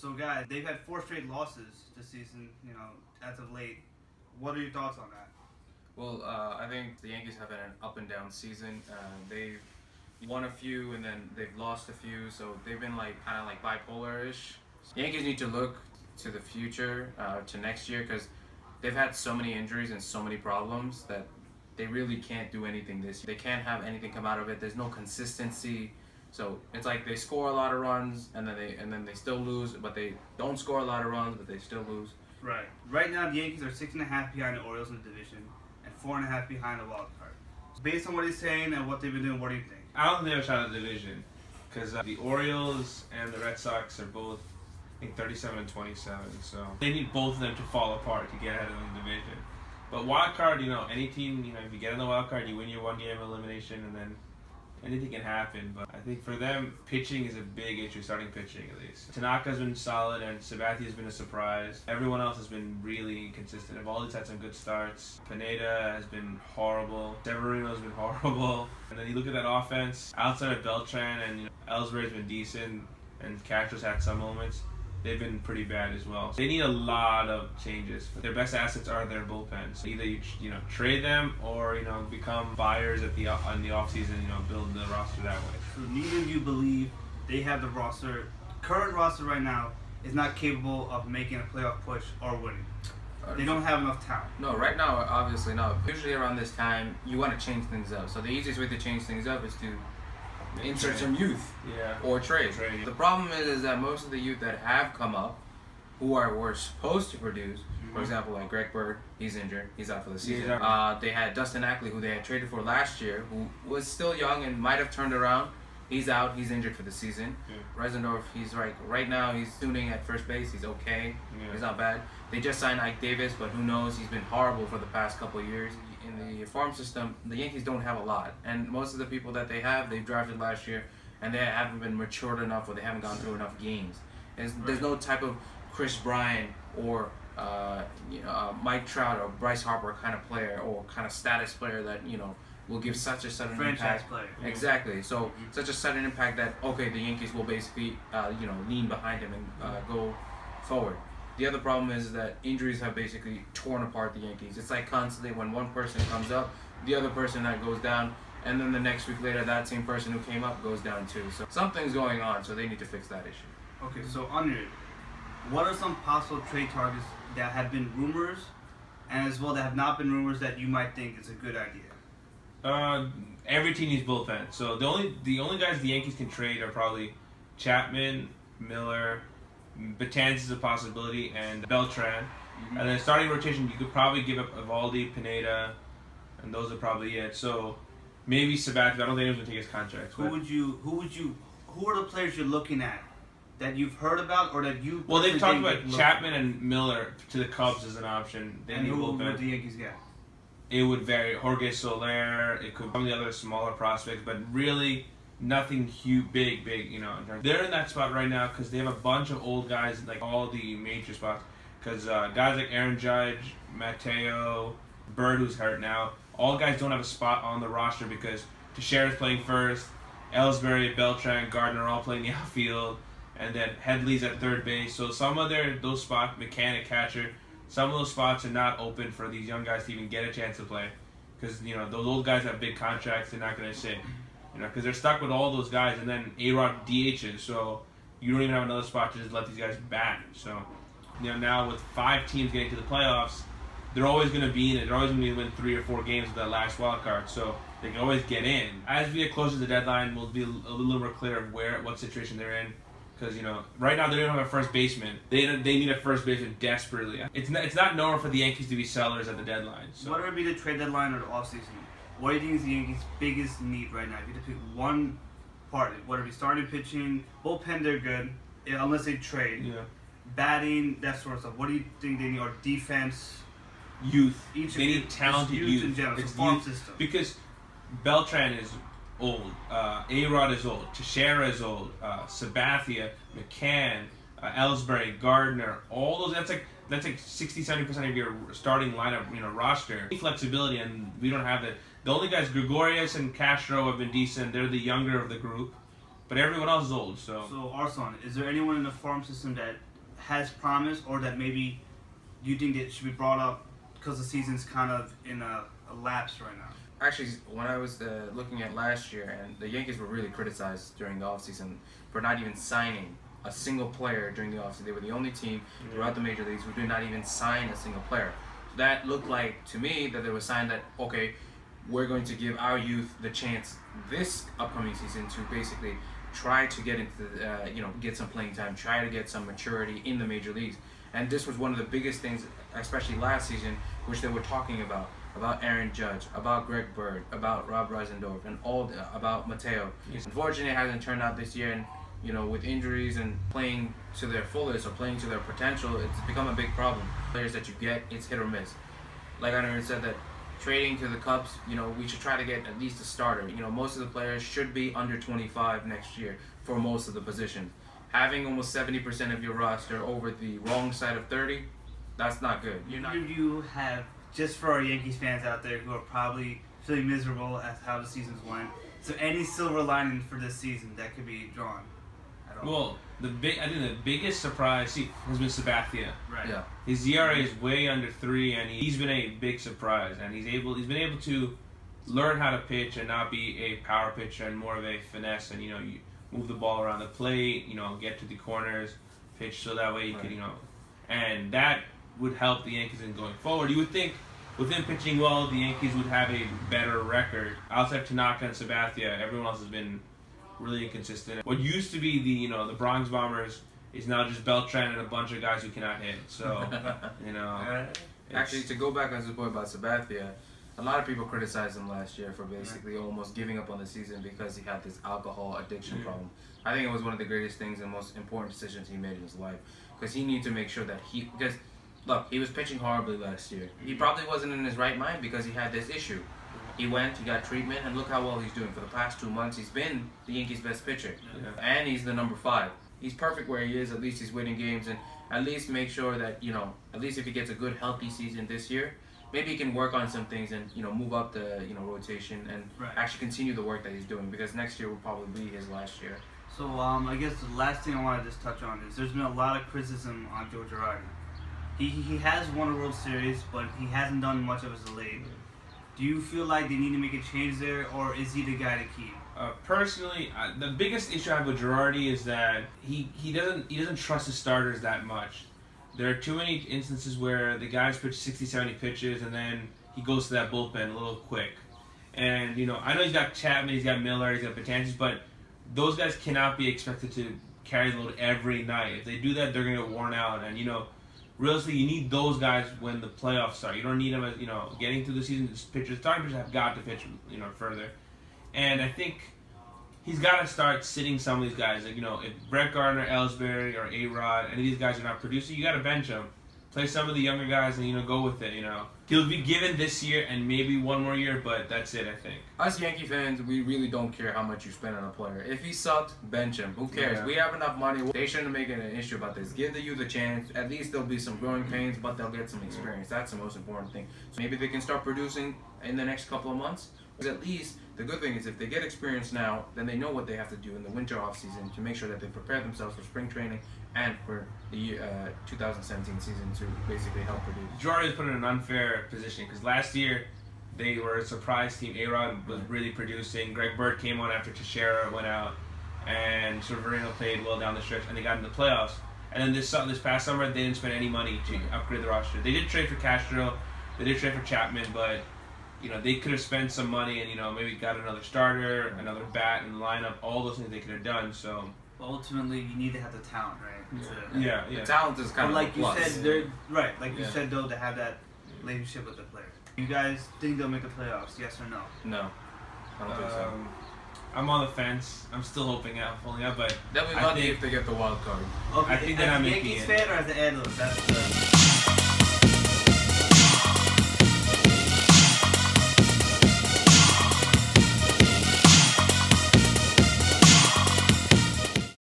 So, guys, they've had four straight losses this season. You know, as of late. What are your thoughts on that? Well, uh, I think the Yankees have had an up and down season. Uh, they've won a few and then they've lost a few, so they've been like kind of like bipolar-ish. Yankees need to look to the future, uh, to next year, because they've had so many injuries and so many problems that they really can't do anything this year. They can't have anything come out of it. There's no consistency. So it's like they score a lot of runs and then they and then they still lose, but they don't score a lot of runs, but they still lose. Right. Right now, the Yankees are six and a half behind the Orioles in the division and four and a half behind the wild card. So based on what he's saying and what they've been doing, what do you think? I don't think they have a shot at the division because uh, the Orioles and the Red Sox are both, I think, 37 and 27. So they need both of them to fall apart to get ahead of the division. But wild card, you know, any team, you know, if you get in the wild card, you win your one game elimination, and then anything can happen. But I think for them, pitching is a big issue, starting pitching at least. Tanaka's been solid, and Sabathia's been a surprise. Everyone else has been really inconsistent. Eovaldi's had some good starts. Pineda has been horrible. Severino's been horrible. And then you look at that offense, outside of Beltran, and you know, Ellsbury's been decent, and Castro's had some moments they've been pretty bad as well. They need a lot of changes. Their best assets are their bullpen. So either you you know trade them or you know become buyers at the on the offseason, you know build the roster that way. So neither of you believe they have the roster. Current roster right now is not capable of making a playoff push or winning. They don't have enough talent. No, right now, obviously not. Usually around this time, you want to change things up. So the easiest way to change things up is to insert some youth Yeah. or trade. Trade. The problem is, is that most of the youth that have come up, who are were supposed to produce, Mm-hmm. for example, like Greg Bird, he's injured, he's out for the season. out. Uh, they had Dustin Ackley, who they had traded for last year, who was still young and might have turned around. He's out. He's injured for the season. Yeah. Refsnyder, he's right. Right now, he's tuning at first base. He's okay. Yeah. He's not bad. They just signed Ike Davis, but who knows? He's been horrible for the past couple of years. In the farm system, the Yankees don't have a lot, and most of the people that they have, they've drafted last year, and they haven't been matured enough, or they haven't gone through enough games. There's, there's no type of Kris Bryant or uh, you know, uh, Mike Trout or Bryce Harper kind of player or kind of status player that you know will give such a sudden Franchise impact. player. Exactly. So such a sudden impact that okay, the Yankees will basically uh, you know lean behind him and uh, go forward. The other problem is that injuries have basically torn apart the Yankees. It's like constantly when one person comes up, the other person that goes down, and then the next week later, that same person who came up goes down too. So something's going on. So they need to fix that issue. Okay, so under what are some possible trade targets that have been rumors, and as well that have not been rumors that you might think is a good idea? Uh, every team needs bullpen. So the only the only guys the Yankees can trade are probably Chapman, Miller, Betances is a possibility, and Beltran. Mm-hmm. And then starting rotation, you could probably give up Eovaldi, Pineda, and those are probably it. So maybe Sabathia. I don't think anyone's gonna take his contract. Who would you? Who would you? Who are the players you're looking at that you've heard about or that you? well, they've talked about Chapman and Miller to the Cubs as an option. They And who would the Yankees get? it would vary. Jorge Soler, it could some of the other smaller prospects, but really nothing huge, big, big. You know, they're in that spot right now because they have a bunch of old guys, in like all the major spots. Because uh, guys like Aaron Judge, Mateo, Bird, who's hurt now, all guys don't have a spot on the roster because Teixeira's playing first, Ellsbury, Beltran, Gardner are all playing the outfield, and then Headley's at third base. So some of their those spots, mechanic catcher, some of those spots are not open for these young guys to even get a chance to play, because you know those old guys have big contracts. They're not going to sit, you know, because they're stuck with all those guys, and then A Rod DHs, so you don't even have another spot to just let these guys bat. So, you know, now with five teams getting to the playoffs, they're always going to be in it. They're always going to win three or four games with that last wild card, so they can always get in. As we get closer to the deadline, we'll be a little more clear of where, what situation they're in. Because you know, right now they don't have a first baseman. They they need a first baseman desperately. It's not it's not normal for the Yankees to be sellers at the deadline. So Whether it be the trade deadline or the offseason, what do you think is the Yankees' biggest need right now? If you had to pick one part, whether it be starting pitching, bullpen, they're good, eh, unless they trade. yeah, Batting, that sort of stuff. What do you think they need? Or defense? youth. Each they need talented youth youth. in general, so It's farm youth. system. Because Beltran is old, uh, A Rod is old, Teixeira is old, uh, Sabathia, McCann, uh, Ellsbury, Gardner, all those. That's like that's like 60 70 percent of your starting lineup, you know, roster. Flexibility, and we don't have it. The only guys, Gregorius and Castro, have been decent. They're the younger of the group. but everyone else is old. So, So Arson, is there anyone in the farm system that has promise, or that maybe you think that should be brought up because the season's kind of in a, a lapse right now? Actually, when I was uh, looking at last year, and the Yankees were really criticized during the offseason for not even signing a single player during the offseason. They were the only team throughout the major leagues who did not even sign a single player. That looked like to me that there was a sign that okay, we're going to give our youth the chance this upcoming season to basically try to get into the, uh, you know get some playing time, try to get some maturity in the major leagues. And this was one of the biggest things, especially last season, which they were talking about about Aaron Judge, about Greg Bird, about Rob Refsnyder, and all the, about Mateo. Yes. Unfortunately, it hasn't turned out this year, and you know with injuries and playing to their fullest or playing to their potential, it's become a big problem. Players that you get, it's hit or miss. Like I already said that trading to the Cubs, you know, we should try to get at least a starter. You know, most of the players should be under 25 next year for most of the positions. Having almost 70% of your roster over the wrong side of 30, that's not good. You're not. You have just for our Yankees fans out there who are probably feeling miserable at how the season's went? So any silver lining for this season that could be drawn? Well, the big I think the biggest surprise see, has been Sabathia. right. Yeah. His ERA is way under three, and he's been a big surprise. And he's able he's been able to learn how to pitch and not be a power pitcher and more of a finesse. And you know, you move the ball around the plate. You know, get to the corners, pitch so that way you Right. can you know, and that would help the Yankees in going forward. You would think. With him pitching well, the Yankees would have a better record. Outside Tanaka and Sabathia, everyone else has been really inconsistent. What used to be the you know the Bronx Bombers is now just Beltran and a bunch of guys who cannot hit. So you know, it's- Actually, to go back on the point about Sabathia, a lot of people criticized him last year for basically almost giving up on the season because he had this alcohol addiction Yeah. problem. I think it was one of the greatest things and most important decisions he made in his life because he needed to make sure that he because look he was pitching horribly last year. He probably wasn't in his right mind because he had this issue. He went, he got treatment, and look how well he's doing. For the past two months, he's been the Yankees' best pitcher, Yeah. and he's the number five. He's perfect where he is. At least he's winning games, and at least make sure that you know, at least if he gets a good, healthy season this year, maybe he can work on some things and you know move up the you know rotation and Right. actually continue the work that he's doing because next year will probably be his last year. So um, I guess the last thing I want to just touch on is there's been a lot of criticism on Joe Girardi. He he has won a World Series, but he hasn't done much of his a late. Do you feel like they need to make a change there, or is he the guy to keep? Uh, personally, the biggest issue I have with Girardi is that he, he doesn't he doesn't trust his starters that much. There are too many instances where the guys pitch 60, 70 pitches and then he goes to that bullpen a little quick. And you know, I know he's got Chapman, he's got Miller, he's got Betances, but those guys cannot be expected to carry the load every night. If they do that, they're gonna get worn out. And you know, realistically, you need those guys when the playoffs start. You don't need them as you know getting through the season. Pitchers, starting pitchers have got to pitch you know further. And I think he's got to start sitting some of these guys. Like you know, if Brett Gardner, Ellsbury, or A Rod, any of these guys are not producing, you got to bench them. Play some of the younger guys and you know go with it. You know, he'll be given this year and maybe one more year, but that's it. I think. Us Yankee fans, we really don't care how much you spend on a player. If he sucked, bench him. Who cares? Yeah. We have enough money. They shouldn't make it an issue about this. Give the youth a chance. At least there'll be some growing pains, but they'll get some experience. Mm-hmm. That's the most important thing. So maybe they can start producing in the next couple of months. But at least the good thing is if they get experience now, then they know what they have to do in the winter off season to make sure that they prepare themselves for spring training and for the uh, 2017 season to basically help produce. Jordan is put in an unfair position because last year they were a surprise team. A Rod was really producing. Greg Bird came on after Teixeira went out, and Severino played well down the stretch, and they got in the playoffs. And then this this past summer, they didn't spend any money to upgrade the roster. They did trade for Castro, they did trade for Chapman, but you know they could have spent some money and you know maybe got another starter, another bat in the lineup. All those things they could have done. So ultimately, you need to have the talent, right? To- yeah, The talent is kind But of like a you plus. said, they're right. Like you said, though, to have that relationship with the player. You guys think they'll make the playoffs? Yes or no? No, I don't think so. Um, I'm on the fence. I'm still hoping out, holding out, but They'll be lucky if they get the wild card. Okay, I think as they're not a making Yankees it. fan or as an analyst? That's the